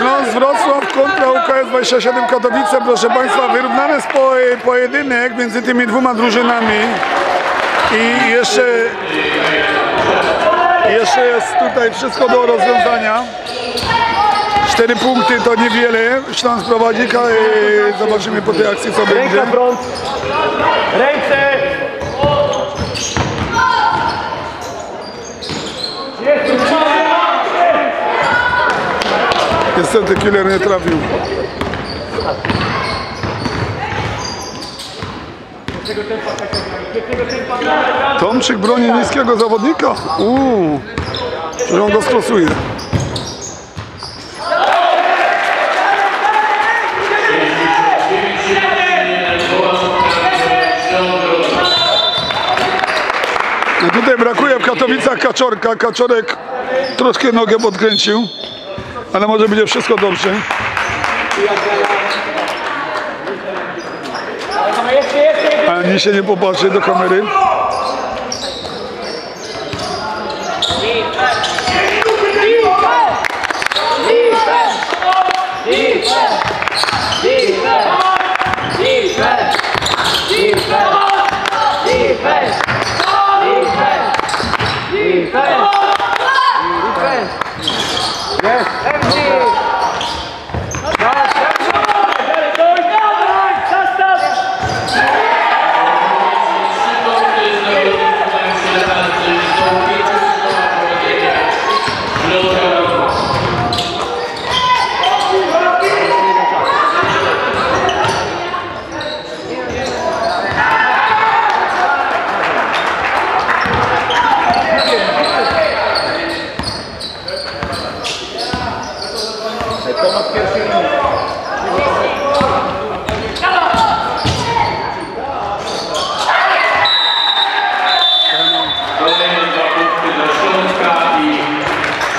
Śląsk Wrocław kontra UKS 27 Katowice. Proszę Państwa, wyrównany pojedynek między tymi dwoma drużynami. I jeszcze, jeszcze jest tutaj wszystko do rozwiązania. Cztery punkty to niewiele. Śląsk prowadzi. E, Zobaczymy po tej akcji co będzie. Ręka front. Ręce. Niestety killer nie trafił. Tomczyk broni niskiego zawodnika. Uuu, że on go skrosuje. No tutaj brakuje w Katowicach Kaczorka. Kaczorek troszkę nogę podkręcił, ale może będzie wszystko dobrze. Ani się nie popatrzy do kamery. Yes.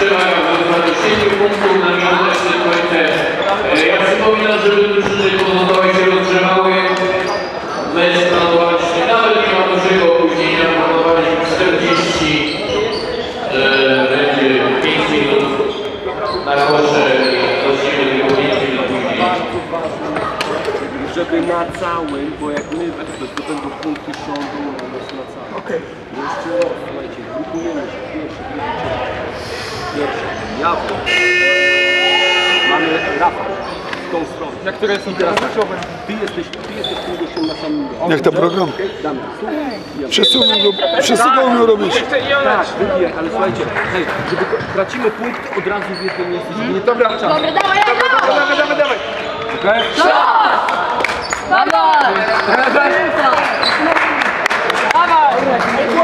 Przewaga wzrosła do 7 punktów na minutę przed końcem. E, Ja przypominam, żeby drużyny pozostałe się rozgrzewały. My planowaliśmy, nawet nie ma dużego opóźnienia, planowaliśmy 40, e, będzie 5 minut na kosze i zaczniemy tylko 5 minut później. Żeby na całym, bo jak my to będą punkty sądu u nas na całym. Okay. Jeszcze raz, słuchajcie, grupujemy się. Pierwszy, drugi, pierwszy. Ja. Mamy Rafał. W tą stronę. Na które są teraz tak, ty jesteś, ty jesteś tym gościem na samym dole. Jak to program? Wszyscy, umią go, wszyscy go umią robić. Tak, wybiję, ale słuchajcie, hej, żeby tracimy punkt od razu w jednym miejscu. żeby Nie dobra czas. Dobra, dawaj, dawaj! Dawaj, dawaj, dawaj. Okej? Dawaj! Minuta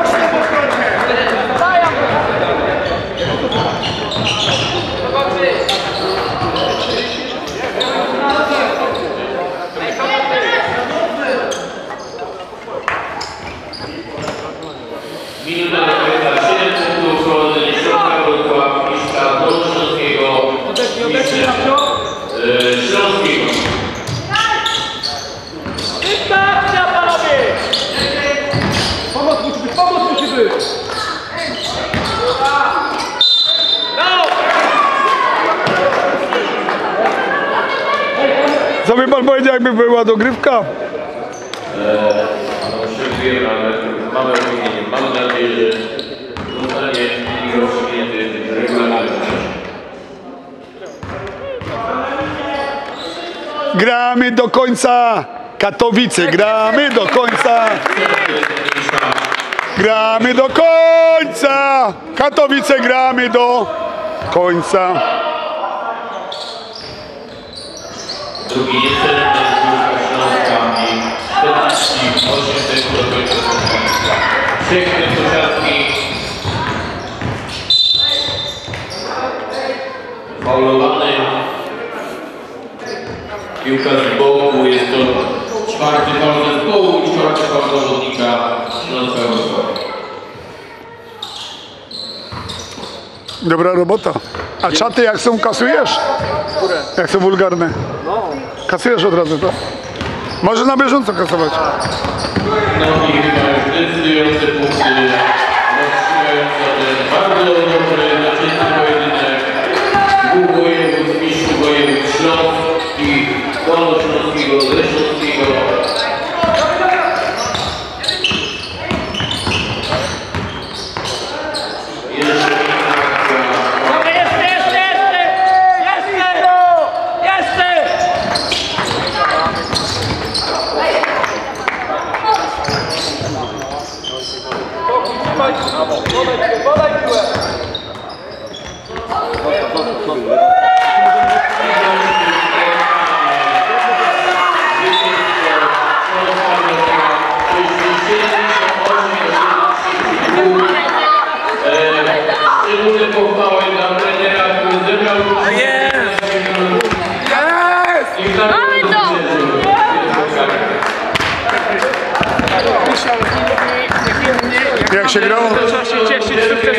Co by pan powiedział, jakby była dogrywka? Oczekujemy, ale mamy opóźnienie. Mamy nadzieję, że Gramy do końca! Katowice, gramy do końca! Gramy do końca! Katowice gramy do końca! Drugi z Piłka z boku, jest to czwarty faul zespołu i czwarty faul zawodnika Wrocław. Dobra robota. A czaty jak są kasujesz? Jak są wulgarne? Kasujesz od razu, tak? Może na bieżąco kasować. No i chyba już decydujące punkty rozstrzygające ten bardzo dobry, Podaj piłę, podaj piłę! Jak się cieszyć sukcesu